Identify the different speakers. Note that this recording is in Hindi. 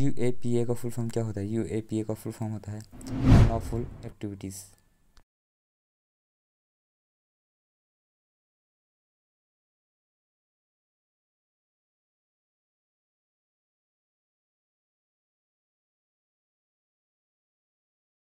Speaker 1: यू ए पी ए का फुल फॉर्म क्या होता है? यू ए पी ए का फुल फॉर्म होता है। Unlawful activities